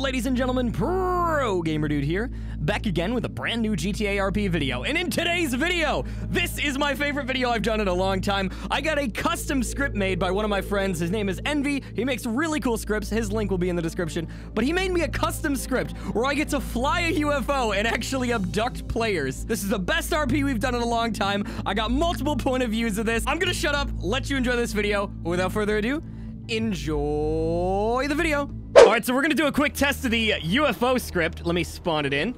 ladies and gentlemen, Pro Gamer Dude here, back again with a brand new GTA RP video. And in today's video, this is my favorite video I've done in a long time. I got a custom script made by one of my friends. His name is Envy. He makes really cool scripts. His link will be in the description. But he made me a custom script where I get to fly a UFO and actually abduct players. This is the best RP we've done in a long time. I got multiple point of views of this. I'm gonna shut up, let you enjoy this video. Without further ado, enjoy the video. All right, so we're gonna do a quick test of the UFO script. Let me spawn it in.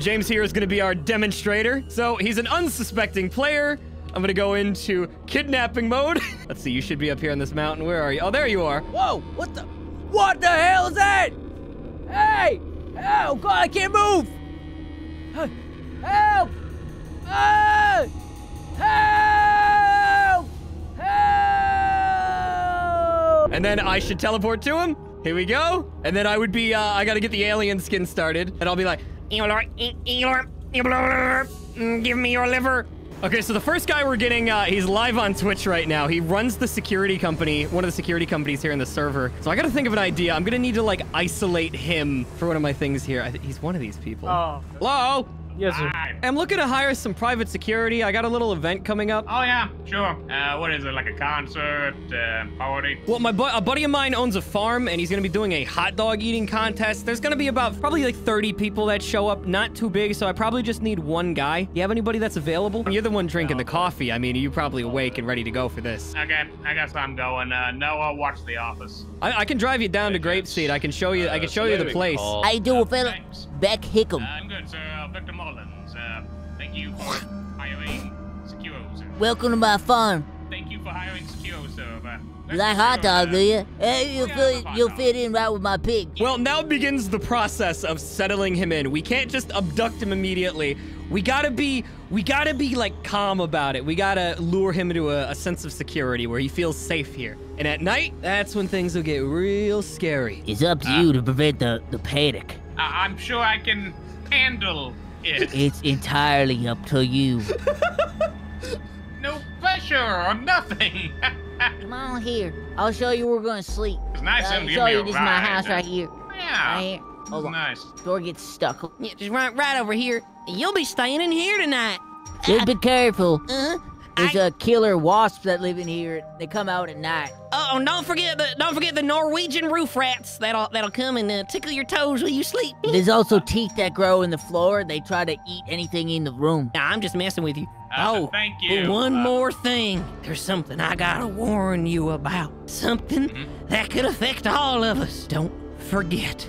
James here is gonna be our demonstrator. So he's an unsuspecting player. I'm gonna go into kidnapping mode. Let's see, you should be up here on this mountain. Where are you? Oh, there you are. Whoa, what the? What the hell is that? Hey! Oh, God, I can't move! Help! Ah! Help! And then I should teleport to him. Here we go. And then I would be, uh, I gotta get the alien skin started. And I'll be like, "Elor, E- Elor, Elor, mm, give me your liver. Okay, so the first guy we're getting, uh, he's live on Twitch right now. He runs the security company, one of the security companies here in the server. So I gotta think of an idea. I'm gonna need to, like, isolate him for one of my things here. I th he's one of these people. Oh, Hello? Yes, sir. Hi. I'm looking to hire some private security. I got a little event coming up. Oh yeah, sure. Uh, what is it, like a concert, uh, party? Well, my bu- a buddy of mine owns a farm, and he's gonna be doing a hot dog eating contest. There's gonna be about probably like 30 people that show up. Not too big, so I probably just need one guy. You have anybody that's available? You're the one drinking the coffee. I mean, you're probably awake and ready to go for this. Okay, I guess I'm going. Uh, Noah, watch The Office. I, I can drive you down to Grapeseed. I can show you. I can show you the place. How you doing, fella? Thanks. Beck Hickam. Uh, I'm good, sir. Uh, Victor Mullins. Uh, thank you for hiring Secure, sir. Welcome to my farm. Thank you for hiring Secure, sir. Uh, You like hot dog, do you? Hey, you'll Yeah, fit, you'll fit in right with my pig. Well, now begins the process of settling him in. We can't just abduct him immediately. We gotta be, we gotta be like calm about it. We gotta lure him into a, a sense of security where he feels safe here. And at night, that's when things will get real scary. It's up to you to prevent the, the panic. I'm sure I can handle it. It's entirely up to you. no pressure or nothing. Come on here. I'll show you where we're gonna sleep. it's nice of I'll to show me you a this is my house right here. Yeah. Right here. It's Hold on. nice. Door gets stuck. Yeah, just right, right over here. You'll be staying in here tonight. Just be careful. Uh, There's I- a killer wasps that live in here. They come out at night. oh, don't forget the don't forget the Norwegian roof rats. That'll that'll come and uh, tickle your toes while you sleep. There's also teeth that grow in the floor. They try to eat anything in the room. Nah, I'm just messing with you. Uh, oh, thank but you. one Uh, more thing. There's something I gotta warn you about. Something Mm-hmm. that could affect all of us. Don't forget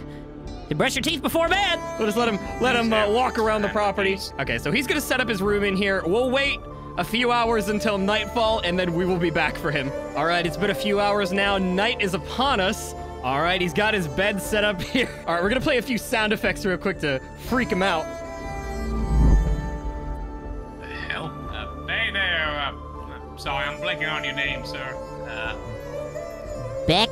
to brush your teeth before bed. We'll just let him let him uh, walk around the property. Okay, so he's gonna set up his room in here. We'll wait a few hours until nightfall, and then we will be back for him. All right, it's been a few hours now. Night is upon us. All right, he's got his bed set up here. All right, we're gonna play a few sound effects real quick to freak him out. the hell? Uh, hey there. Uh, I'm sorry, I'm blanking on your name, sir. Uh, Beck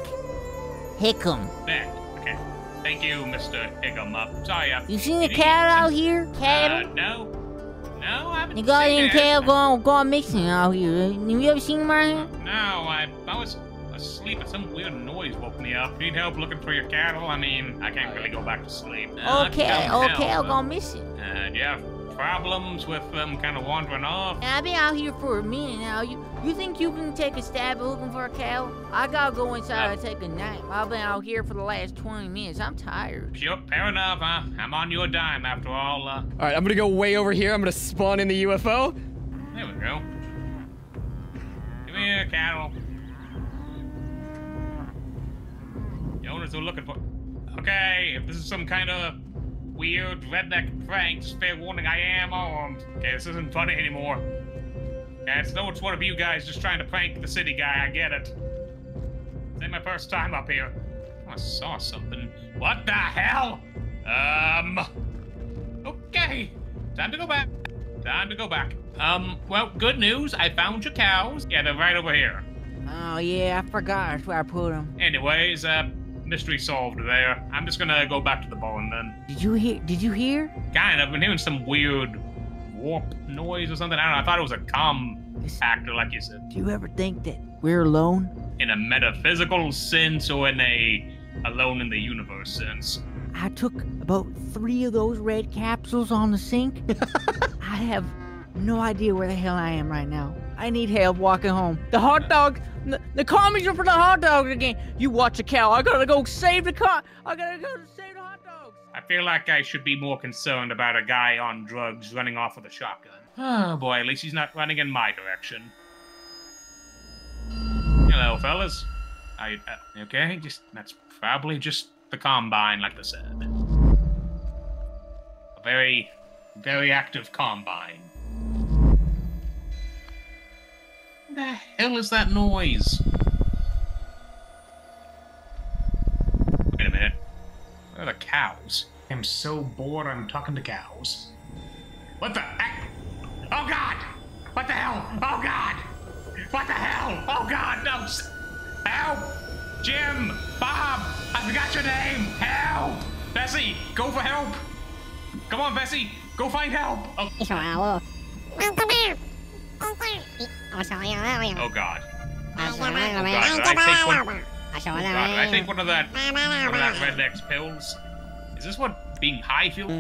Hickam. Beck. Okay. Thank you, Mr. Hickam. Uh, sorry, uh, You seen a cat out here? Uh, no. No, I haven't You got seen any it. cattle going, going mixing out here? Have you ever seen here? No, I, I was asleep and some weird noise woke me up. Need help looking for your cattle? I mean, I can't really go back to sleep. Uh, Okay, okay. I'm gonna miss it. Uh, do you have problems with them kind of wandering off? I've been out here for a minute now. You you think you can take a stab at looking for a cow? I gotta go inside and take a nap. I've been out here for the last 20 minutes. I'm tired. Sure, fair enough. Uh, I'm on your dime after all. Uh, All right, I'm gonna go way over here. I'm gonna spawn in the UFO. there we go. Come here, cattle. The owners are looking for. Okay, if this is some kind of weird redneck prank, just fair warning, I am armed. Okay, this isn't funny anymore. Okay, it's no, it's one of you guys just trying to prank the city guy. I get it. This ain't my first time up here. Oh, I saw something. What the hell? Um. Okay, time to go back. Time to go back. Um, well, good news. I found your cows. Yeah, they're right over here. Oh yeah, I forgot. That's where I put them. Anyways, uh, mystery solved there. I'm just gonna go back to the barn then. Did you hear? Did you hear? Kind of. I've been hearing some weird warp noise or something. I don't know. I thought it was a com actor, like you said. Do you ever think that we're alone? In a metaphysical sense or in a alone in the universe sense. I took about three of those red capsules on the sink. I have no idea where the hell I am right now. I need help walking home. The hot dog, the, the commies are for the hot dog again. You watch a cow. I gotta go save the car. I gotta go save the hot dogs. I feel like I should be more concerned about a guy on drugs running off with a shotgun. Oh boy, at least he's not running in my direction. Hello, fellas. I uh, okay? Just that's probably just the combine, like I said. A very, very active combine. The hell is that noise? Wait a minute. Where are the cows? I'm so bored I'm talking to cows. What the heck? Oh god! What the hell? Oh god! What the hell? Oh god, no! Help! Jim! Bob! I forgot your name! Help! Bessie, go for help! Come on, Bessie! Go find help! Oh, Israel. Come here. Oh god. Oh God, I take one? God, I take one of that one of that redneck's pills? Is this what being high feels? I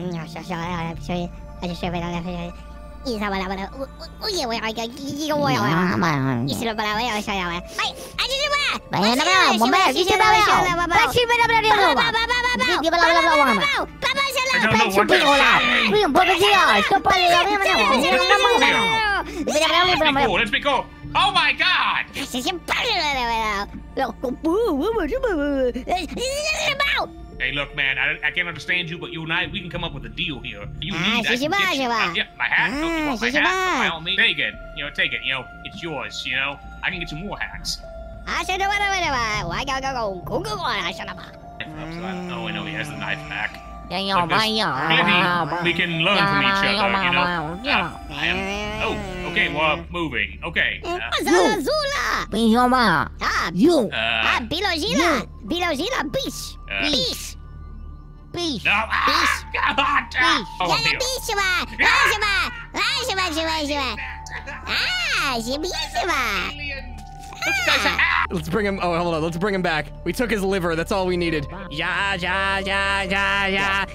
don't know Cool, let's be cool. Oh my god! This is impossible. Hey, look, man, I, I can't understand you, but you and I, we can come up with a deal here. You Ah, need, I can get you, uh, yeah, my hat. Oh, you Ah, want my hat? By all means, take it. You know, take it. You know, it's yours. You know, I can get you more hats. Ah, Knife up, so I- Oh, I know he has the knife back. Look, this- Clearly, we can learn from each other. You know. Uh, I am. Oh, okay. Well, moving. Okay. Uh, Ah, You. ah, Bilogila, Bilogila, biche, Uh, biche, biche. no. Ah, God, oh, Yalla dear. biche ba, rajaba, rajaba, rajaba, rajaba. Ah, jibisaba. Ah! Let's bring him. Oh, hold on. Let's bring him back. We took his liver. That's all we needed. Ja, ja, ja, ja, ja.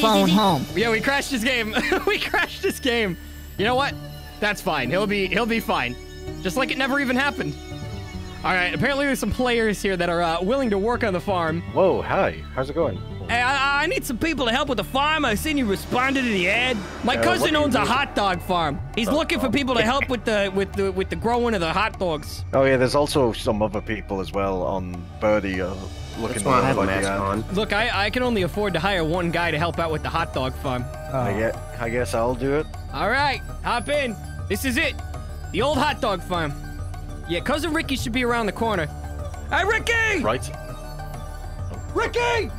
Phone home. Yeah, we crashed his game. we crashed his game. You know what? That's fine. He'll be he'll be fine. Just like it never even happened. All right. Apparently, there's some players here that are uh, willing to work on the farm. Whoa, hi. How's it going? Hey, I, I need some people to help with the farm. I seen you responded to the ad. My Uh, cousin what do you owns a hot dog farm. He's looking for people to help with the with the with the growing of the hot dogs. Oh yeah, there's also some other people as well on Birdie uh, looking That's why I have a like mask the on. Look, I, I can only afford to hire one guy to help out with the hot dog farm. I, get, I guess I'll do it. All right, hop in. This is it. The old hot dog farm. Yeah, cousin Ricky should be around the corner. Hey, Ricky! Right? Ricky!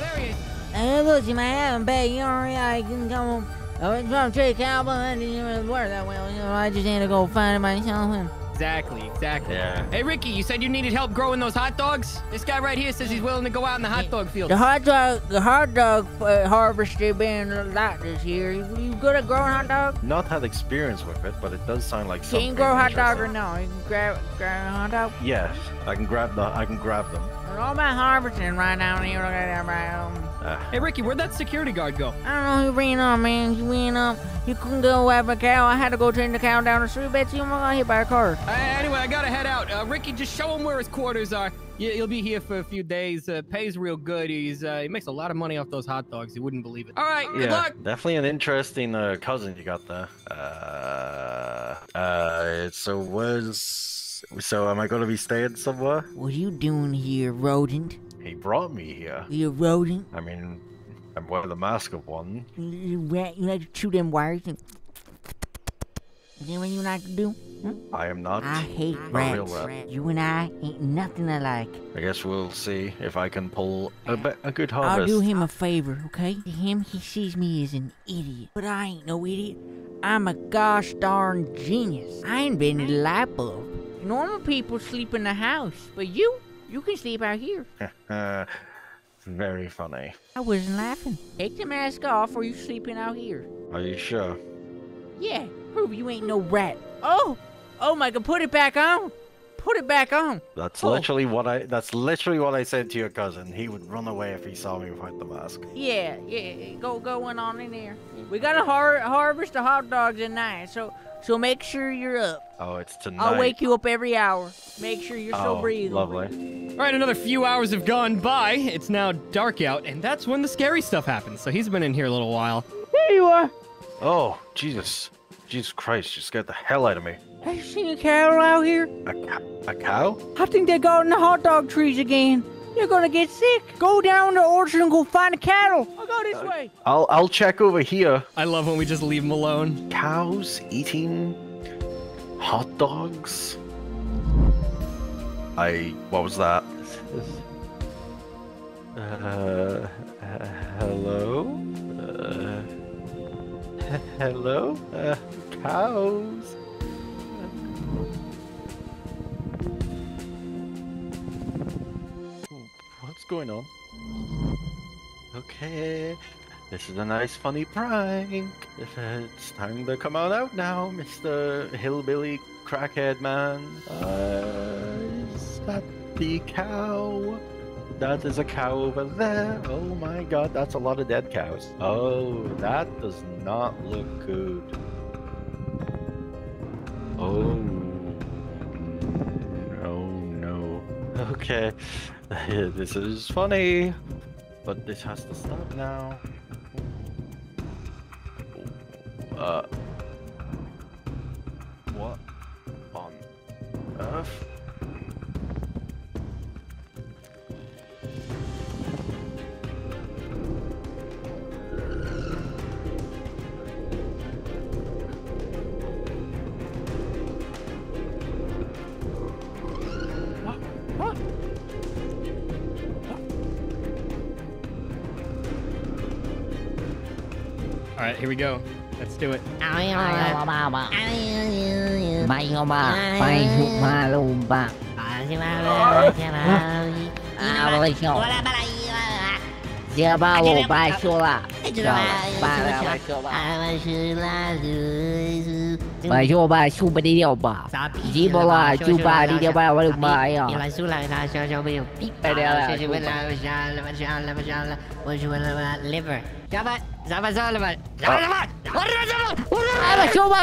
There he is. Hey, look, you might have a bag. Oh, you know, I can come. I was trying to trade cowboy. I didn't even work that know, I just had to go find it myself. Exactly, exactly. Yeah. Hey, Ricky, you said you needed help growing those hot dogs? This guy right here says he's willing to go out in the hot dog field. The hot dog, the hot dog uh, harvest has been a lot this year. You, you good at growing hot dogs? Not had experience with it, but it does sound like something Can you grow hot dog or no? You can grab, grab a hot dog. Yes, I can grab the. I can grab them. We're all about harvesting right now. here. Look at that, right? Uh, Hey, Ricky, where'd that security guard go? I don't know who ran up, man. He ran up. You couldn't go have a cow. I had to go train the cow down the street. Bet you I'm gonna hit by a car. Uh, anyway, I gotta head out. Uh, Ricky, just show him where his quarters are. Yeah, he'll be here for a few days. Uh, pays real good. He's uh, he makes a lot of money off those hot dogs. You wouldn't believe it. All right, good yeah, luck. definitely an interesting uh, cousin you got there. Uh, uh, so was. So am I gonna be staying somewhere? What are you doing here, rodent? He brought me here. You rodent? I mean, I'm wearing the mask of one. You, rat? You like to chew them wires? And... Is that what you like to do? I am not. I hate a rats. real rat. You and I ain't nothing alike. I guess we'll see if I can pull a, a good harvest. I'll do him a favor, okay? To him, he sees me as an idiot. But I ain't no idiot. I'm a gosh darn genius. I invented a light bulb. Normal people sleep in the house, but you, you can sleep out here. Very funny. I wasn't laughing. Take the mask off or you sleeping out here. Are you sure? Yeah, prove you ain't no rat. Oh, Oh my god, put it back on. Put it back on. That's Oh. literally what I. That's literally what I said to your cousin. He would run away if he saw me without the mask. Yeah, yeah, go going on in there. We gotta har- harvest the hot dogs at night, so so make sure you're up. Oh, it's tonight. I'll wake you up every hour. Make sure you're so Oh, breathable. lovely. All right, another few hours have gone by. It's now dark out, and that's when the scary stuff happens. So he's been in here a little while. There you are. Oh, Jesus. Jesus Christ, you scared the hell out of me. Have you seen a cow out here? A, ca- a cow? I think they got in the hot dog trees again. You're gonna get sick. Go down the orchard and go find the cattle. I'll go this way. I'll I'll check over here. I love when we just leave them alone. Cows eating hot dogs. I what was that? Uh, uh, hello? Uh, hello? Uh, cows? Going on? Okay, this is a nice funny prank. It's time to come on out now, Mr. Hillbilly Crackhead Man. Uh, is that the cow? That is a cow over there. Oh my god, that's a lot of dead cows. Oh, that does not look good. Oh. No, no. Okay. this is funny. But this has to stop now. Uh. What on earth? Here we go. Let's do it. Ala coba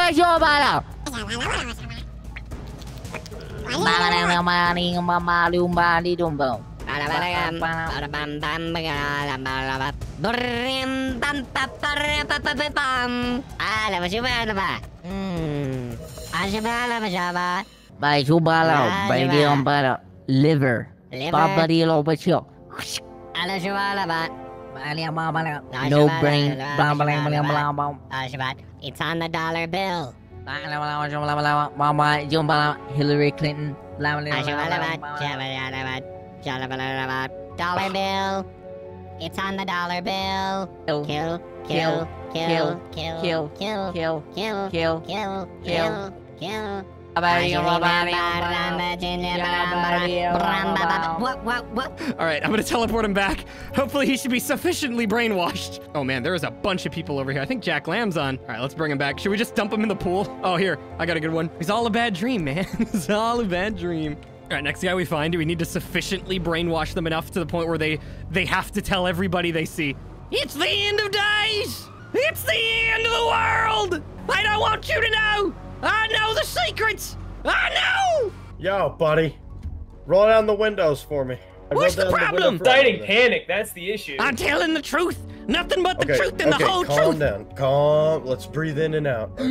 Liver. Liver. Papa di lo. Ala coba. Blam blam. It's on the dollar bill. Hillary Clinton. Dollar bill. It's on the dollar bill. Kill, Kill, Kill, kill, kill, kill, kill, kill, kill, kill, kill, kill, kill. All right, I'm gonna teleport him back. Hopefully, he should be sufficiently brainwashed. Oh man, there is a bunch of people over here. I think Jack Lamb's on. All right, let's bring him back. Should we just dump him in the pool? Oh, here, I got a good one. He's all a bad dream, man. it's all a bad dream. All right, next guy we find, do we need to sufficiently brainwash them enough to the point where they they have to tell everybody they see? It's the end of days. It's the end of the world. I don't want you to know. I know the secrets. I know. Yo, buddy. Roll down the windows for me. I What's rolled the problem? for Inciting panic, that's the issue. I'm telling the truth. Nothing but the Okay, truth and okay, the whole calm truth. Calm down. Calm. Let's breathe in and out. Okay.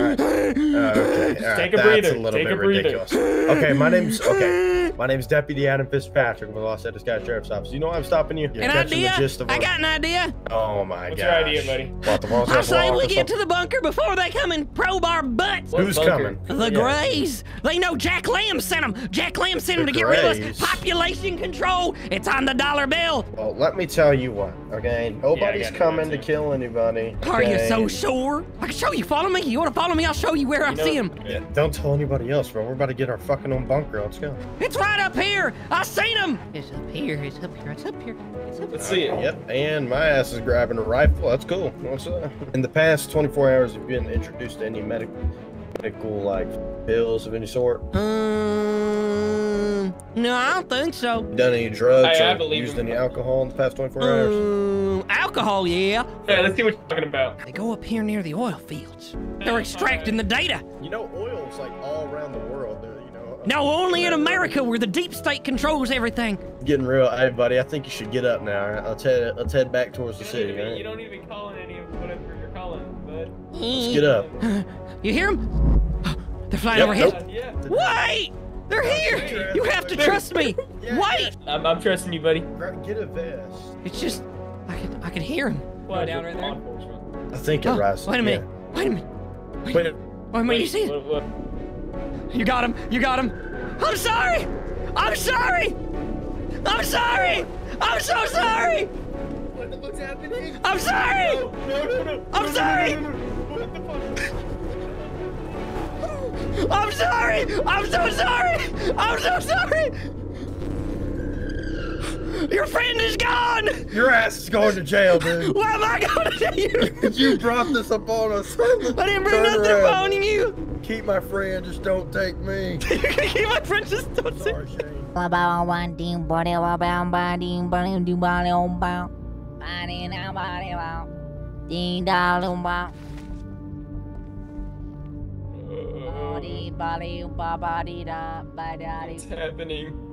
All right. Okay. all right, Take a That's breather, a little take bit a breather. ridiculous. Okay, my name's okay. My name's Deputy Adam Fitzpatrick with the Los Angeles County Sheriff's Office. You know why I'm stopping you? You're An idea? The gist of I got an idea. Oh my god. What's god. your idea, buddy? What the I say we get to the bunker before they come and probe our butts. Who's bunker? coming? The Yeah. Grays. They know Jack Lamb sent them. Jack Lamb sent them The to get rid of us. Population control. It's on the dollar bill. Well, let me tell you what. Okay, nobody's got coming to kill anybody. Are you so sure? I can show you. Follow me. You want to follow me? I'll show you where I know- see him. Yeah, don't tell anybody else, bro. We're about to get our fucking own bunker. Let's go. It's right right up here. I seen him. It's up here. It's up here. It's up here. It's up Let's see it. Yep, and my ass is grabbing a rifle. That's cool. What's up? In the past 24 hours, have you been introduced to any medical, medical like pills of any sort? Um, no, I don't think so. Done any drugs I- I or believe used him. any alcohol in the past 24 hours? Um, alcohol, yeah. Yeah, let's see what you're talking about. They go up here near the oil fields. They're extracting the data. You know, oil's like all around the world. There, you know. No, only in America where the deep state controls everything. Getting real, hey buddy. I think you should get up now. all right? Let's head. Let's head back towards the city. all right? You don't even call be calling any of whatever you're calling, but Let's get up. You hear them? They're flying Yep, overhead. nope. yeah. Wait! They're here! You have to trust me! Wait! I'm, I'm trusting you, buddy. Gra- Get a vest. It's just, I can, I can hear him. Well, down right there. I think it Oh, rises. wait a minute. Wait a minute. Yeah. Wait. Wait a minute, you see it? What, what? You got him. You got him. I'm sorry. I'm sorry. I'm sorry. I'm so sorry. What's happening? I'm sorry. No, no, no. I'm sorry. What the fuck? I'm sorry. I'm so sorry. I'm so sorry. Your friend is gone. Your ass is going to jail, dude. What am I going to do? you You brought this upon us. I didn't bring Turn nothing around. upon you. Keep my friend, just don't take me. Keep my friend just don't say. Sorry, Shane. Ding dong ba. Body body ba ba dee da ba da What's happening?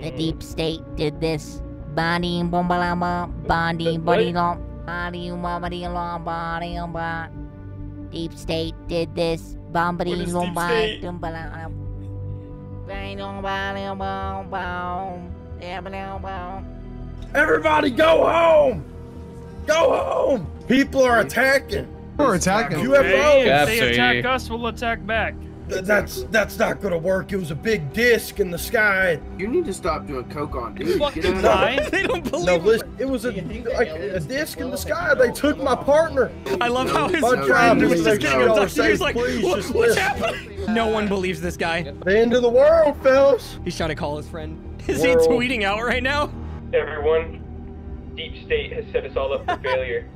The deep state did this. Body bum ba la ba. Body body lo. Body ba ba dee lo ba. Deep state did this. Bombity What is lo deep ba state? dum ba la. Bang lo ba ding ba ba. Yeah ba ding ba. Everybody go home! Go home! People are attacking. We're attacking. UFOs. If they attack us, we'll attack back. That's that's not gonna work. It was a big disc in the sky. You need to stop doing coke on, dude. Fucking Get out of lie. They don't believe. No, listen. It was a like a disc in the sky. They took my partner. I love how his My no, friend was just to getting make abducted. y'all He was like, "What- "What's happening?" No one believes this guy. The end of the world, fellas. He's trying to call his friend. Is he tweeting out right now? Everyone, Deep State has set us all up for failure.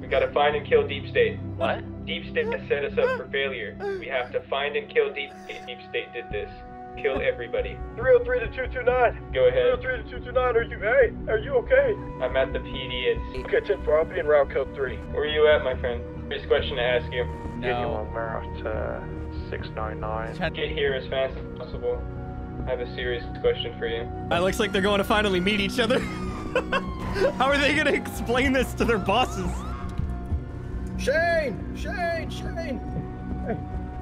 We gotta find and kill Deep State. What? Deep State has set us up for failure. We have to find and kill Deep State. Deep State did this. Kill everybody. 303 to 229. Go ahead. 303 to 229. Are you hey? Are you okay? I'm at the PD. It's Okay, 10 4. I'll be in route code 3. where are you at, my friend? First question to ask you. Genuine merit uh, 699. Get here as fast as possible. I have a serious question for you. It looks like they're going to finally meet each other. How are they gonna explain this to their bosses? Shane! Shane! Shane! I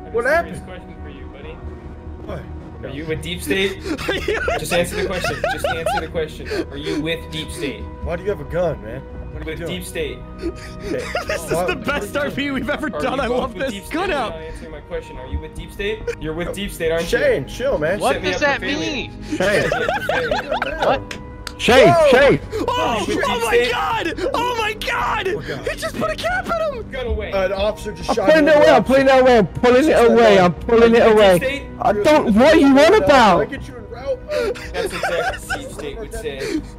have What a happened? serious question for you, buddy. What? Are you with Deep State? Just answer the question. Just answer the question. Are you with Deep State? Why do you have a gun, man? What are you With doing? Deep State. Hey, This is the best RP we've ever Are done. I love this. Deep State? Gun You're out. not answering my question. Are you with Deep State? You're with Deep State, aren't you Shane, chill, man. What does that mean? Shane. What? Shane, Whoa! Shane! Oh, with oh my State? god! Oh my god! God. He just put a cap in him! Gun away. An officer just I'm shot pulling it another away, I'm officer. pulling it away, I'm pulling it away, I'm pulling it away. I don't, what are you on Can I about? get you in route? Uh, That's exactly what Deep State would say.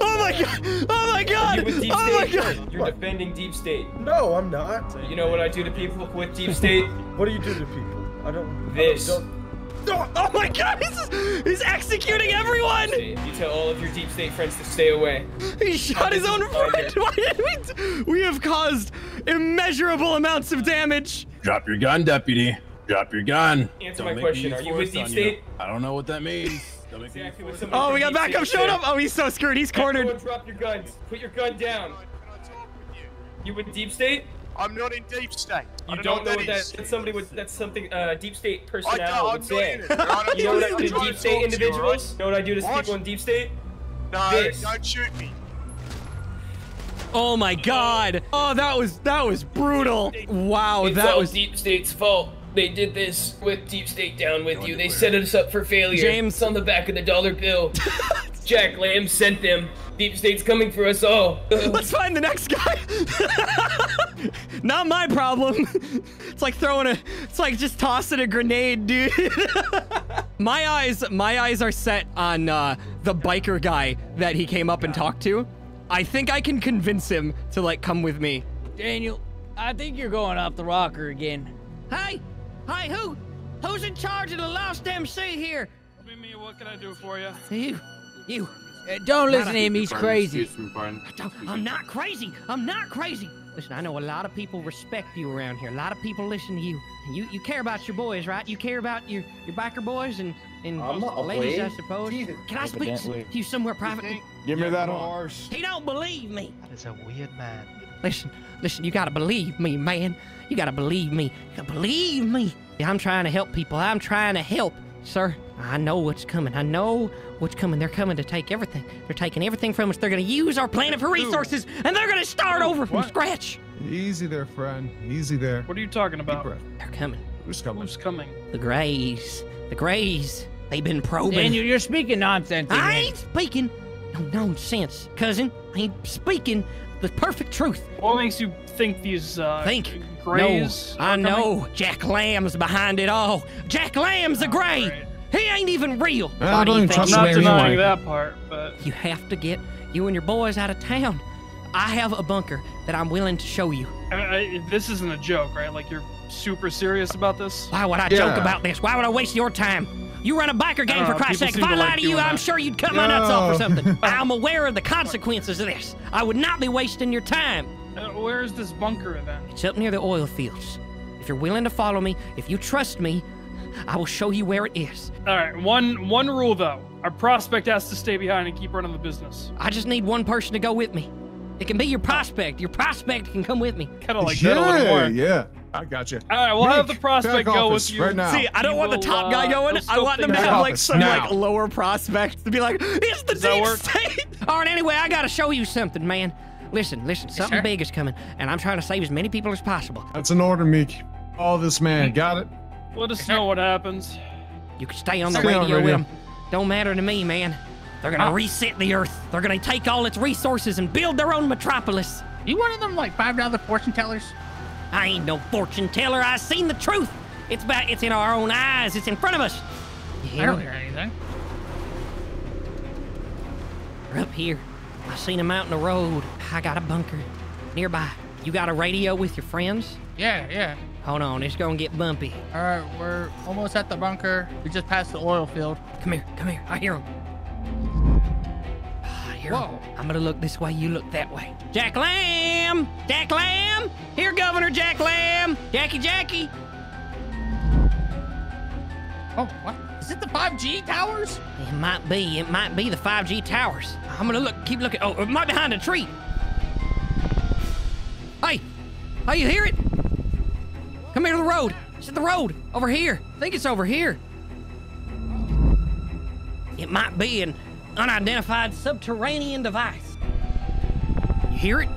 Oh my god! Oh my god! you with Deep Oh my State? god! You're defending Deep State. No, I'm not. You know what I do to people with Deep State? What do you do to people? I don't. This. I don't, Oh, oh my god! He's, he's executing everyone! You tell all of your Deep State friends to stay away. He shot his own friend! Why did we? We have caused immeasurable amounts of damage! Drop your gun, deputy. Drop your gun. Answer Don't my question. Are you with Deep on State? I don't know what that means. Don't make me Exactly what Oh, we got backup State showing up! Oh, he's so screwed. He's cornered. Everyone drop your guns. Put your gun down. You with Deep State? I'm not in deep state. I You don't, don't know what that is. that's somebody would that's something uh deep state I personnel don't, I'm would not say. in it. alright? You know what I I'm do to trying deep state talk to you, individuals? alright? know what I do to What? people in deep state? No, This. don't shoot me. Oh my god! Oh, that was that was brutal! Wow, that was deep state's fault. They did this with deep state down with you. They set us up for failure. James. It's on the back of the dollar bill. Jack Lamb sent them. Deep State's coming for us all. Let's find the next guy. Not my problem. It's like throwing a, it's like just tossing a grenade, dude. my eyes, my eyes are set on uh, the biker guy that he came up and talked to. I think I can convince him to like come with me. Daniel, I think you're going off the rocker again. Hey, hey, who, who's in charge of the Lost MC here? Mimi, what can I do for you? You, you. Uh, don't listen to him, he's crazy. I'm not crazy. I'm not crazy. Listen, I know a lot of people respect you around here. A lot of people listen to you. You you care about your boys, right? You care about your your biker boys and and I'm not a ladies, I suppose. Jesus. Can I speak to you somewhere privately? Give me that horse. He don't believe me. That is a weird man. Listen, listen, you gotta believe me, man. You gotta believe me. You gotta believe me. I'm trying to help people. I'm trying to help, sir. I know what's coming. I know what's coming. They're coming to take everything. They're taking everything from us. They're gonna use our planet for resources, and they're gonna start over from What? scratch. Easy there, friend. Easy there. What are you talking about? They're coming. Who's coming? Who's coming? The Greys. The Greys. They've been probing. Daniel, you're speaking nonsense I ain't speaking no nonsense, cousin. I ain't speaking the perfect truth. What makes you think these uh, Think. grays? No, I know. Jack Lamb's behind it all. Jack Lamb's a gray. He ain't even real. I do don't even think I'm trust he not him anyway. denying that part, but You have to get you and your boys out of town. I have a bunker that I'm willing to show you. I, I, this isn't a joke, right? Like you're super serious about this. Why would I Yeah. joke about this? Why would I waste your time? You run a biker game don't for Christ's sake. If I to lie like to you, doing I'm that. sure you'd cut my nuts off or something. I'm aware of the consequences of this. I would not be wasting your time. Uh, where's this bunker then? It's up near the oil fields. If you're willing to follow me, if you trust me, I will show you where it is. All right, one one rule though: our prospect has to stay behind and keep running the business. I just need one person to go with me. It can be your prospect. Your prospect can come with me. Kind of like that a little yeah, more. yeah. I got you. All right, we'll have the prospect go with you. right now. See, I don't He want the will, top guy uh, going. he'll I want them to have things like some Now. like lower prospects to be like, it's the Does deep state. All right, anyway, I gotta show you something, man. Listen, listen, something big is coming, and I'm trying to save as many people as possible. That's an order, Meek. All this man. Got it? Let us know what happens. You can stay on the Stay on radio with radio. them. Don't matter to me, man. They're gonna Oh. reset the Earth. They're gonna take all its resources and build their own metropolis. You one of them like five dollar fortune tellers? I ain't no fortune teller. I seen the truth. It's back. It's in our own eyes. It's in front of us. You I hear don't 'em? hear anything. They're up here. I seen them out in the road. I got a bunker nearby. You got a radio with your friends? Yeah, yeah. Hold on, it's gonna get bumpy. All right, we're almost at the bunker. We just passed the oil field. Come here, come here. I hear him. I hear. Whoa. I'm gonna look this way, you look that way. Jack Lamb! Jack Lamb! Here, Governor Jack Lamb! Jackie Jackie! Oh, what? Is it the 5G towers? It might be, it might be the 5G towers. I'm gonna look, keep looking. Oh, it might be behind a tree. Hey! Oh, you hear it? Come here to the road. It's at the road. Over here. I think it's over here. It might be an unidentified subterranean device. You hear it?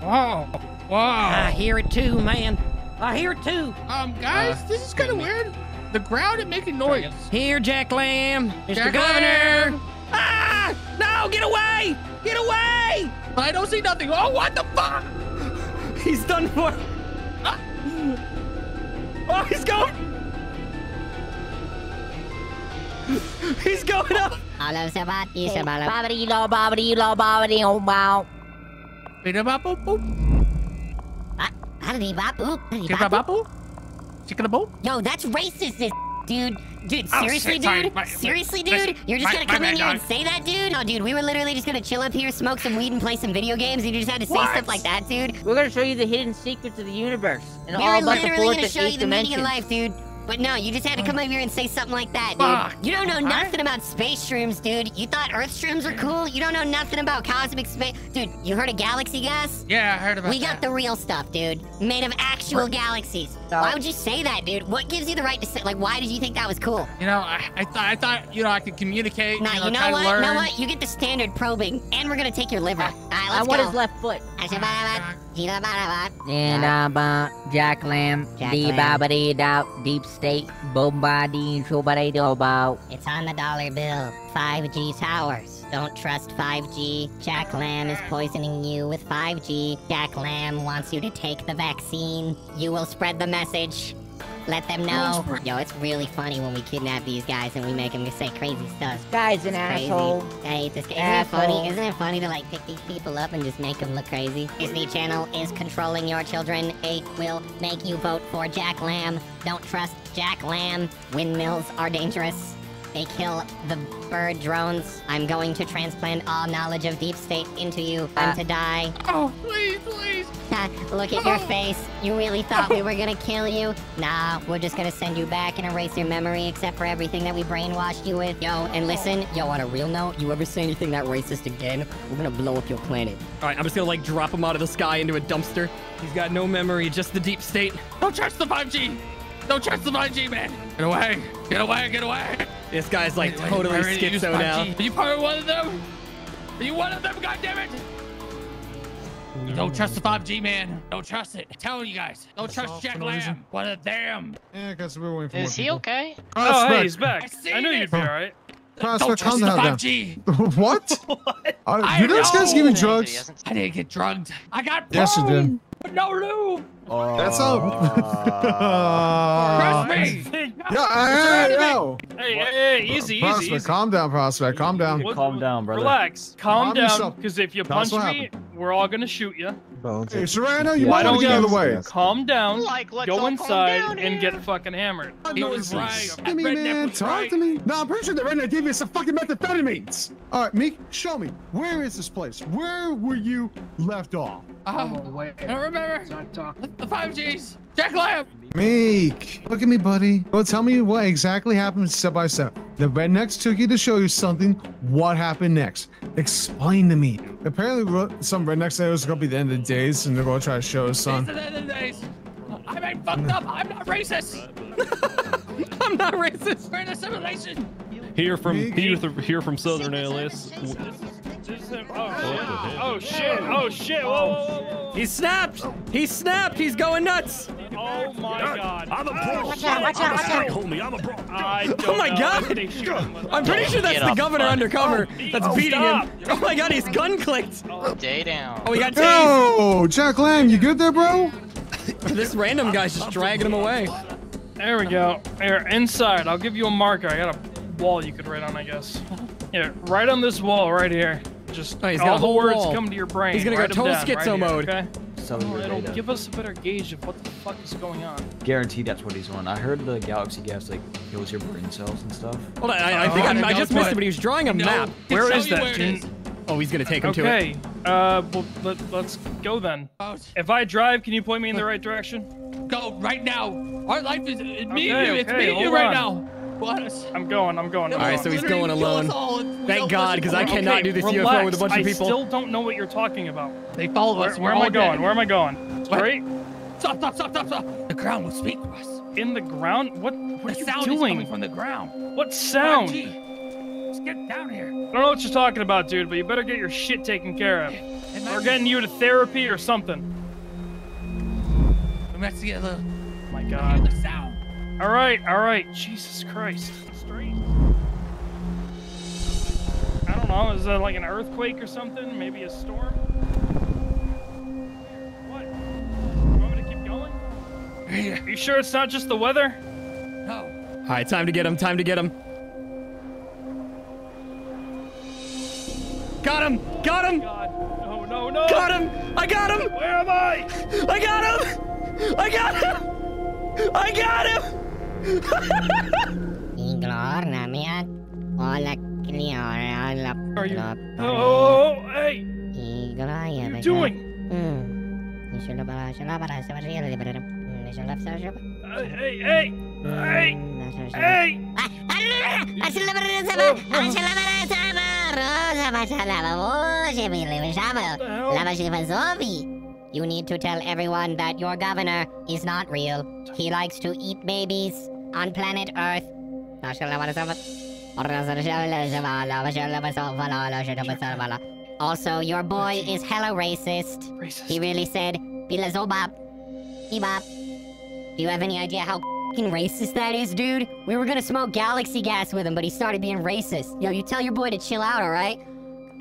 Whoa. Whoa. I hear it too, man. I hear it too. Um, guys, this is kind of weird. The ground is making noise. Here, Jack Lamb, Mr. Jack Governor. Lamb. Ah! No, get away! Get away! I don't see nothing. Oh, what the fuck? He's done for. Oh, he's going. He's going up. All of Sabat is about Bobbity lo bobbity lo bobbity oh bow. Bida bop boop boop. Howdy bapu. Chicka bop boop. Chicka boop. Yo, that's racist, this dude. Dude, Oh, seriously, shit, sorry. dude? My- seriously, my- dude? You're just my- gonna come in bad, here and say that, dude? No, dude, we were literally just gonna chill up here, smoke some weed, and play some video games, and you just had to say What? stuff like that, dude. We're gonna show you the hidden secrets of the universe and we all were about the literally fourth gonna show you eighth the meaning dimension. of life, dude. But no, you just had to come over here and say something like that, dude. Fuck. You don't know nothing about space shrooms, dude. You thought Earth shrooms were cool? You don't know nothing about cosmic space. Dude, you heard of galaxy gas? Yeah, I heard about We that. got the real stuff, dude. Made of actual galaxies. Why would you say that, dude? What gives you the right to say, like, why did you think that was cool? You know, I, I thought I thought you know I could communicate. Nah, you know, you know what? You know what? You get the standard probing, and we're gonna take your liver. All right, let's I want go. his left foot. And about Jack Lamb, Jack Lamb. bobbity deep state, boom ba dee shoobity do bow. It's on the dollar bill. 5G towers. Don't trust 5G. Jack Lamb is poisoning you with 5G. Jack Lamb wants you to take the vaccine. You will spread the message. Let them know. Yo, it's really funny when we kidnap these guys and we make them say crazy stuff. Guy's an It's crazy. asshole. I hate this guy. Isn't it funny? Isn't it funny to like pick these people up and just make them look crazy? Disney Channel is controlling your children. It will make you vote for Jack Lamb. Don't trust Jack Lamb. Windmills are dangerous. They kill the bird drones. I'm going to transplant all knowledge of deep state into you. I'm ah. to die. Oh, please, please. Ha, Look at your oh. face. You really thought we were gonna kill you? Nah, we're just gonna send you back and erase your memory except for everything that we brainwashed you with. Yo, and listen, yo, on a real note, you ever say anything that racist again, we're gonna blow up your planet. All right, I'm just gonna like drop him out of the sky into a dumpster. He's got no memory, just the deep state. Don't trust the 5G. Don't trust the 5G, man. Get away. Get away. Get away. This guy's like Wait, wait, totally I schizo now. Are you part of one of them? Are you one of them? God damn it! Don't trust the 5G, man. Don't trust it. I'm telling you guys. Don't That's trust Jack for reason. Lamb. One of them. Yeah, I guess we're waiting for Is he people. okay? Oh, hey, he's back. I knew you'd be all right. Don't Prospect, trust calm the 5G. what? Uh, I you guys guys give drugs? I didn't get drugged. I got Yes, you did. Boned with No lube. That's all. Trust me. Yeah, I, I know. Hey, hey, hey, easy, easy, Prospect, easy. calm down, Prospect. Calm down. What- Calm down, brother. Relax. Calm Calm down, because if you punch what me, we're all gonna shoot you. Hey, Serrano, you Why want to get out of the way? calm down, Like, let's go inside, down and get fucking hammered? He was right. Talk to me, man. was Talk right. to me. No, I'm pretty sure the redneck gave you some fucking methamphetamines. All right, Meek, show me. Where is this place? Where were you left off? Oh, I don't remember. The 5Gs. Jack Lamb. Meek, look at me, buddy. Well, tell me what exactly happened step by step. The rednecks took you to show you something. What happened next? Explain to me. Apparently, ro- some rednecks said it was gonna be the end of the days, and they're gonna try to show us These some. are the end of the days. I ain't fucked up. I'm not racist. I'm not racist. We're in a simulation. Here from Meek. here, here from Southern ALS. Just him- Oh, shit. Oh, shit. Oh, shit. Whoa, whoa, whoa, whoa. He snapped. He snapped. He's going nuts. Oh, my God. I'm a pro. Watch oh, out, watch out, oh, watch out. Homie, I'm a pro. I don't Oh my God. if they shoot him with- I'm pretty oh, sure that's the governor undercover that's Oh, beating him. Oh my God, he's gun clicked. Stay down. Oh, he got tased. Yo, Jack Lamb, you good there, bro? This random guy's just dragging him away. There we go. Here, inside. I'll give you a marker. I got a wall you could write on, I guess. Here, right on this wall right here. Just Oh, he's all got a the whole words wall. come to your brain. He's gonna go total down right schizo here, mode. Okay? Well, it'll data. give us a better gauge of what the fuck is going on. Guaranteed that's what he's on. I heard the galaxy gas like kills your brain cells and stuff. Hold on, I, I think Oh, I, I I know just missed what- it, but he was drawing a No, map. he'll Where tell is you that, where it Gene? is. Oh, he's gonna take him to it. Okay. Uh, well, let, let's go then. If I drive, can you point me in the right direction? Go right now. Our life is it's me Okay, and you. It's okay, me and you right on. now. What? I'm going. I'm going. All right, so he's going alone. all if we Thank God, because I Okay, cannot do this relax. UFO with a bunch of people. I still don't know what you're talking about. They follow Where, us. where We're am I going? dead. Where am I going? What? Straight? Stop! Stop! Stop! Stop! Stop! The ground will speak to us. In the ground? What? What The are you sound is coming from the ground. What sound? Let's get down here. I don't know what you're talking about, dude, but you better get your shit taken care of. We're getting you to therapy or something. We have to get the, Oh my hear god. the sound. All right, all right. Jesus Christ. Straight. I don't know. Is that like an earthquake or something? Maybe a storm? What? You want me to keep going? Are you sure it's not just the weather? No. All right, time to get him. Time to get him. Got him! Got him! God. No, no, no. Got him! I got him! Where am I? I got him! I got him! I got him! Iglor namiat. Hola, Cleora. Are you? Oh, hey. What are you doing? Hey, hey, hey, hey, hey! You need to tell everyone that your governor is not real. He likes to eat babies on planet Earth. Also, your boy is hella racist. Racist. He really said, Bilazobab. Bebop. Do you have any idea how racist that is, dude? We were gonna smoke galaxy gas with him, but he started being racist. Yo, you tell your boy to chill out, alright?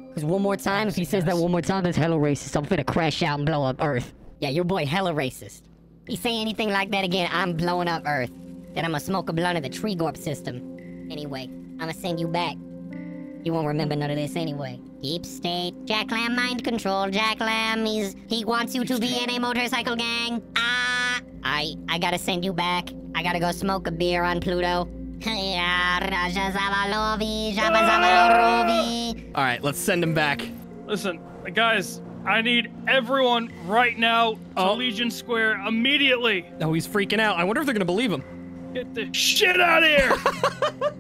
Because one more time, if he says that one more time, that's hella racist. I'm finna crash out and blow up Earth. Yeah, your boy hella racist. He say anything like that again, I'm blowing up Earth. Then I'ma smoke a blunt of the tree gorp system. Anyway, I'ma send you back. You won't remember none of this anyway. Deep state. Jack Lamb mind control. Jack Lamb, he's he wants you to be in a motorcycle gang. Ah, I I gotta send you back. I gotta go smoke a beer on Pluto. All right, let's send him back. Listen, guys, I need everyone right now to Oh. Legion Square immediately. Oh, he's freaking out. I wonder if they're gonna believe him. Get the shit out of here!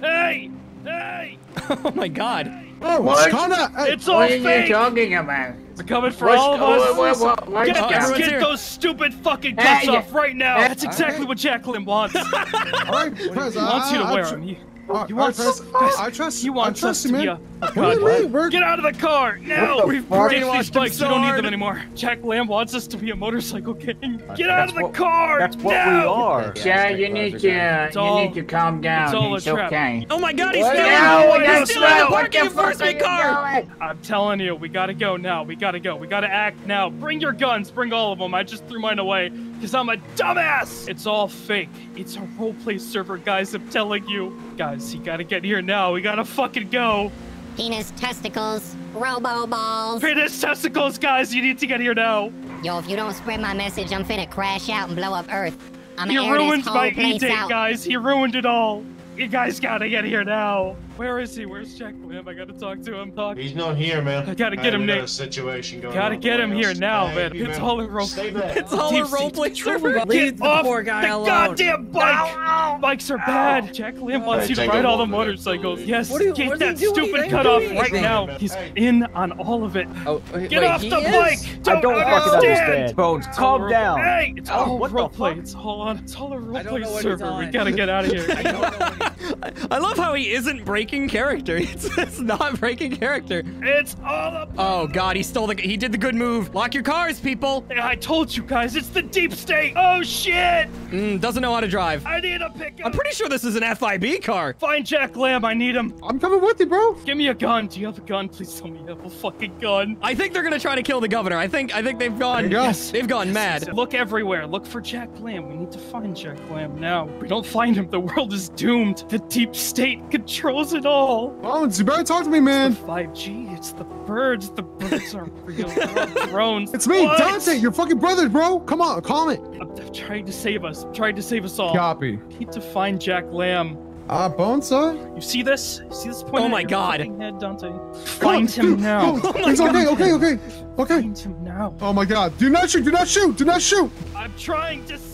hey! Hey! Oh my god. Oh, What? Skanda, hey, It's all fake! talking about? We're coming for What's- all of what- us. what- what- what- get everyone's get here. those stupid fucking Hey, cuts yeah. off right now. That's exactly what Jack Lamb wants. All right, Prez, he wants you to I- I wear tr- them. He, all right, he all right, wants I trust. He wants I trust us you, to be man. a. What do you mean? Get out of the car now! the We've fuck? brainwashed Brainwashed these bikes. so we don't need them anymore. Jack Lamb wants us to be a motorcycle gang. Get out of the what- car! that's what now! we are. Sir, uh, you need to It's you all- need to calm down. it's all a It's trap. okay. Oh my god, he's What? stealing, No, he's that's stealing the not- what parking the fuck enforcement car. I'm telling you, we gotta go now. We gotta go. We gotta act now. Bring your guns. Bring all of them. I just threw mine away because I'm a dumbass. It's all fake. It's a roleplay server, guys. I'm telling you. Guys, you gotta get here now. We gotta fucking go. Penis, testicles, robo balls. Penis testicles, guys. You need to get here now. Yo, if you don't spread my message, I'm finna crash out and blow up Earth. I'm He ruined my e-date, guys. He ruined it all. You guys gotta get here now. Where is he? Where's Jack Lamb? I gotta talk to him. Talk. He's not here, man. I gotta get him, we got Nick. a situation going Gotta on. get him Boy, here now, Thank man. you, It's all a role. It's all a roleplay server. Get Leave the poor guy the alone. goddamn bike! Bikes are bad. Jack Lamb wants Hey, you to ride all the motorcycles. Yes, What are you- get what is he that doing? He stupid ain't cut off doing right anything. now. Hey. He's in on all of it. Oh, wait, Get wait, off he the is? bike! I don't fucking understand. understand. Bones, It's all calm a- down. Hey, it's Oh, all what the roleplay. fuck? It's all on. It's all a I don't roleplay know what he's server. We on. gotta get out of here. I love how he isn't breaking character. It's, it's not breaking character. it's all a. Oh god, he stole the. He did the good move. Lock your cars, people. I told you guys, it's the deep state. Oh shit! Mm, doesn't know how to drive. I need a pickup. I'm pretty sure this is an FIB car. Find Jack Lamb. I need him. I'm coming with you, bro. Give me a gun. Do you have a gun? Please tell me you have a fucking gun. I think they're gonna try to kill the governor. I think. I think they've gone. Go. Yes, they've gone mad. Look everywhere. Look for Jack Lamb. We need to find Jack Lamb now. If we don't find him, the world is doomed. The deep state controls it all. Bones, you better talk to me, man. The 5G. It's the birds. The birds aren't real. They're drones. It's me, What? Dante, your fucking brother, bro. Come on, calm it. I'm, I'm trying to save us. I'm trying to save us all. Copy. We need to find Jack Lamb. Ah, Bones, sir. You see this? You see this point? Oh my God. Head, Dante. Find him dude, now. Oh my It's God. okay, okay, okay, okay. Find him now. Oh my god. Do not shoot, do not shoot, do not shoot. I'm trying to save you.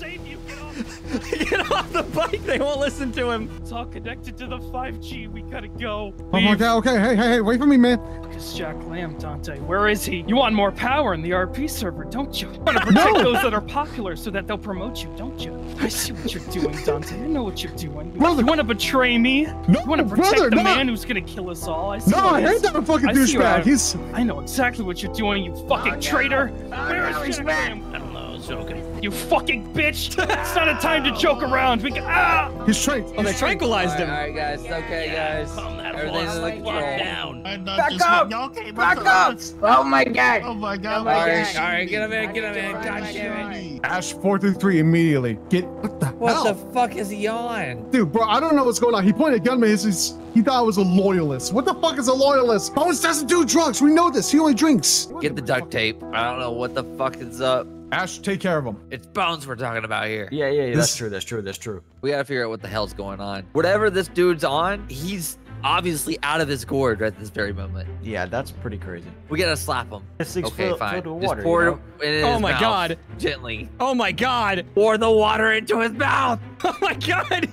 Get off. The bike. They won't listen to him. It's all connected to the 5G. We gotta go. Oh my god, okay, hey, hey, hey, wait for me, man. It's Jack Lamb, Dante. Where is he? You want more power in the RP server, don't you? You want to protect No. those that are popular so that they'll promote you, don't you? I see what you're doing, Dante. I know what you're doing. Brother. You want to betray me? No, You want to protect brother, the no. man who's gonna kill us all? I see No, I it hate that fucking I see you douchebag. He's I know exactly what you're doing, you fucking traitor. Where is Jack Lamb? I don't know. It's okay. You fucking bitch! it's not a time to joke around. We got ah. he's trained. Oh, they tranquilized him. All right, guys. It's okay, guys. Everything's under control. down. Back up! Back up! Oh my god! Oh my god! Oh my All right, god! all right. Get him in. Get him in. God damn it. Ash 433 immediately. Get what the What hell? the fuck is he on? Dude, bro, I don't know what's going on. He pointed a gun at me. He's, he's- he thought I was a loyalist. What the fuck is a loyalist? Bones doesn't do drugs. We know this. He only drinks. Get the duct tape. I don't know what the fuck is up. Ash, take care of him. It's Bones we're talking about here. Yeah, yeah, yeah. This- That's true. That's true. That's true. We gotta figure out what the hell's going on. Whatever this dude's on, he's obviously out of his gourd right at this very moment. Yeah, that's pretty crazy. We gotta slap him. This Okay, filled- fine. filled with Just pour you it in Oh his my mouth God. Gently. Oh my god. Pour the water into his mouth. Oh my god.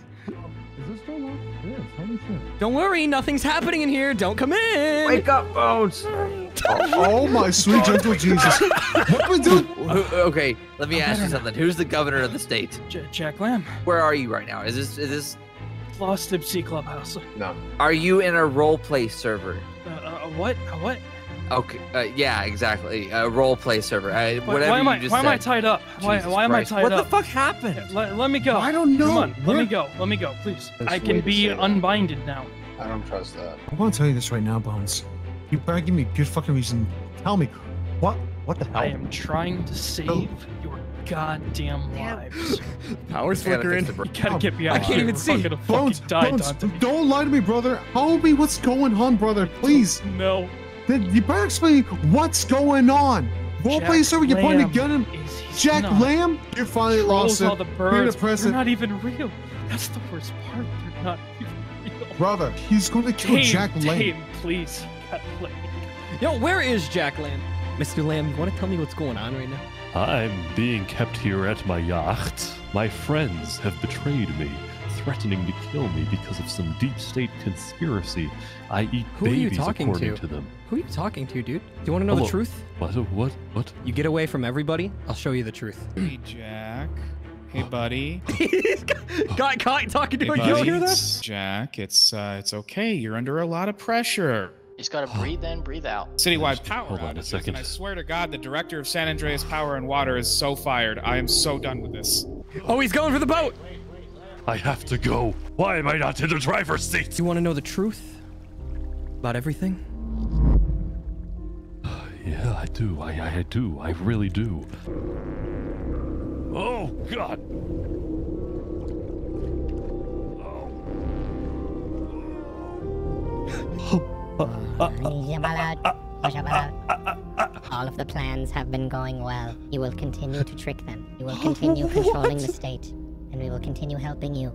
Don't worry, nothing's happening in here. Don't come in. Wake up, Bones! Oh my sweet gentle Jesus. What we doing? Okay, let me ask you something. Who's the governor of the state? J- Jack Lamb. Where are you right now? Is this is this Lost Dipsy Clubhouse. No. are you in a role play server? Uh, uh, what? What? Okay, uh, yeah, exactly. A role play server. I, Why, whatever why am you I? just Why am I tied up? Why, why am I tied What up? What the fuck happened? Let, let me go. I don't know. Come on, let We're- me go. Let me go, please. That's I can be say it. unbinded now. I don't trust that. I want to tell you this right now, Bones. You better give me a good fucking reason. Tell me, what? What the hell? I am trying to save your goddamn lives. Power's I gotta flickering. You gotta get me out of can't here. even We're see. gonna Bones, die, Bones, Dante. don't lie to me, brother. Tell me what's going on, brother, please. No. Then you better explain what's going on. Roleplay Jack server, you're pointing a gun at Jack not. Lamb? You finally lost it. all the You're birds. the They're not even real. That's the worst part. They're not even real. Brother, he's going to kill Dame, Jack Lamb. Dame, please. God, Yo, where is Jack Lamb? Mr. Lamb, you want to tell me what's going on right now? I'm being kept here at my yacht. My friends have betrayed me, threatening to kill me because of some deep state conspiracy. I eat Who are you babies talking according to? to them. Who are you talking to, dude? Do you want to know Hello. the truth? What? What? What? You get away from everybody, I'll show you the truth. Hey, Jack. Hey, buddy. got caught talking to Hey, a buddy. girl. Hear that? Jack, it's uh, it's okay. You're under a lot of pressure. He's got to breathe in, breathe out. Citywide power Hold on a outages, second. and I swear to God, the director of San Andreas Power and Water is so fired. I am so done with this. Oh, he's going for the boat. I have to go. Why am I not in the driver's seat? You want to know the truth about everything? Yeah, I do. I, I, I do. I really do. Oh God! Oh. Oh. All of the plans have been going well. You will continue to trick them. You will continue controlling the state. And we will continue helping you.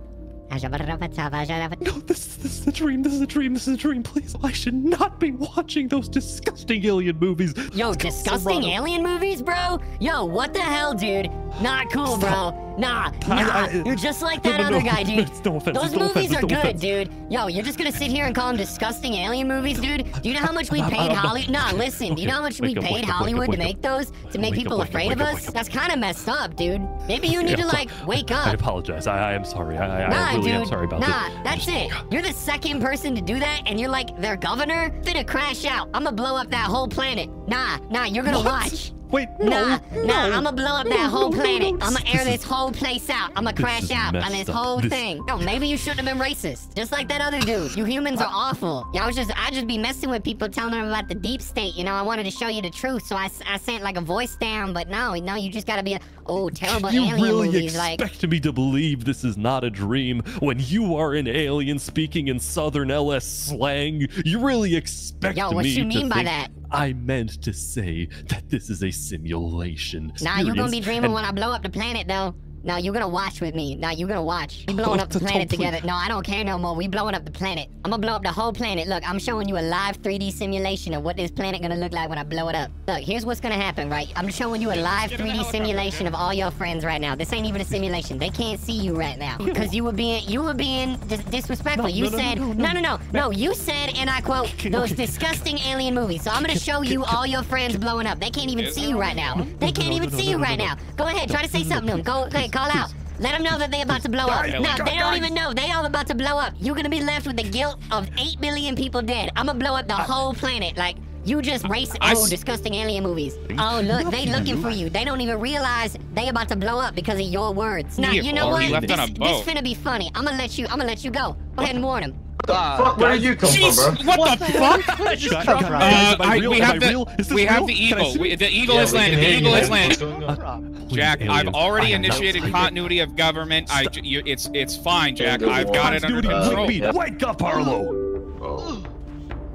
No, this, this is a dream. This is a dream. This is a dream. Please, I should not be watching those disgusting alien movies. Yo, disgusting alien movies, bro? Yo, what the hell, dude? Not cool, bro. Nah, nah. I- you're just like that no, other no, guy, dude. no offense, Those movies offense, are good, offense. dude. Yo, you're just gonna sit here and call them disgusting alien movies, dude? Do you know how much we paid I'm- Hollywood? Nah, listen. Do you know how much we Wake paid up, wake up, Hollywood to make those? To make people up, afraid of us? That's kind of messed up, dude. Maybe you need Yeah, to like wake I up. apologize. I, I am sorry. I, I, Nah, really dude. am sorry about nah, this. that's it. You're the second person to do that, and you're like their governor. Finna crash out. I'ma blow up that whole planet. Nah, nah, you're gonna What? watch. Wait, Nah, no, nah, I'ma blow up that whole planet. I'ma air this whole place out. I'ma crash out on this whole This- thing. No, maybe you shouldn't have been racist. Just like that other dude. You humans are awful. Yeah, I was just, I just be messing with people, telling them about the deep state. You know, I wanted to show you the truth, so I, I sent like a voice down. But no, no, you just gotta be a, oh, terrible You alien really movies. Like, expect me to believe this is not a dream when you are an alien speaking in Southern LS slang? You really expect Yo, what me you mean by that? I meant to say that this is a simulation. Nah, you're gonna be dreaming and when I blow up the planet, though. Now you're gonna watch with me. Now you're gonna watch. We blowing Oh, up the planet please. together. No, I don't care no more. We blowing up the planet. I'm gonna blow up the whole planet. Look, I'm showing you a live 3D simulation of what this planet gonna look like when I blow it up. Look, here's what's gonna happen, right? I'm showing you a live 3D simulation of all your friends right now. This ain't even a simulation. They can't see you right now because you were being you were being dis- disrespectful. No, you no, no, said no, no, no, no, no, no. You said, and I quote, those disgusting alien movies. So I'm gonna show you all your friends blowing up. They can't even see you right now. They can't even see you right now. Go ahead, try to say something to them. Go, okay, call out. Let them know that they're about to blow up. No, they don't even know. They all about to blow up. You're gonna be left with the guilt of 8 billion people dead. I'm gonna blow up the whole planet. Like, you just race. Oh, s- disgusting alien movies. Oh, look, they looking for you. They don't even realize they about to blow up because of your words. Now, you know what? This, this finna be funny. I'm gonna let you. I'm gonna let you go. Go ahead and warn him. Fuck, where did you come Jeez, from, bro? what, the fuck? Guys, Just guys, drop guys, Uh, I I, we have I the real? We have the eagle. see We, the eagle Yeah, has landed. The eagle has landed. What's going on? Jack, I've already I am not initiated afraid. continuity of government. I, j- you, it's it's fine, Jack. Good I've got it under Continuity of control. Wigbeat. Wake up, Arlo! Oh.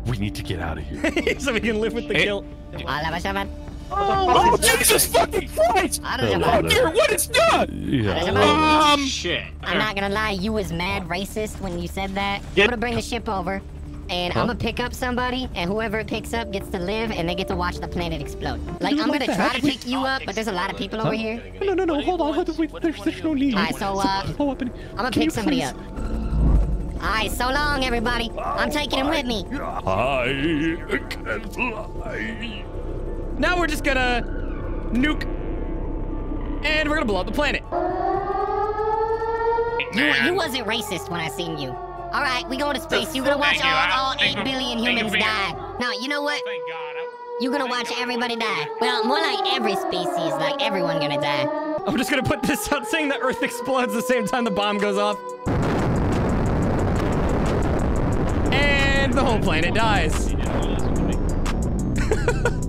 We need to get out of here. so we can live with the Hey. guilt. Oh, Jesus fucking Christ! Hello Here, what is that? Yeah. Um, Shit. I'm not gonna lie, you was mad racist when you said that. Yeah. I'm gonna bring the ship over, and I'm gonna pick up somebody, and whoever it picks up gets to live, and they get to watch the planet explode. Like, do I'm gonna try to pick you up, but there's a lot of people over here. No, no, no, hold on. Hold on. Wait, there's, there's no need. Alright, so, uh, Slow up and- I'm gonna pick somebody please- up. Alright, so long, everybody. I'm taking him with me. I can fly. Now we're just gonna nuke, and we're gonna blow up the planet. You, you wasn't racist when I seen you. Alright, we going to space. You gonna watch you, all, Al. all Thank 8 you. billion Thank you humans die. No, you know what? Thank God. You gonna watch everybody die. Well, more like every species, like everyone gonna die. I'm just gonna put this out saying the Earth explodes the same time the bomb goes off. And the whole planet dies.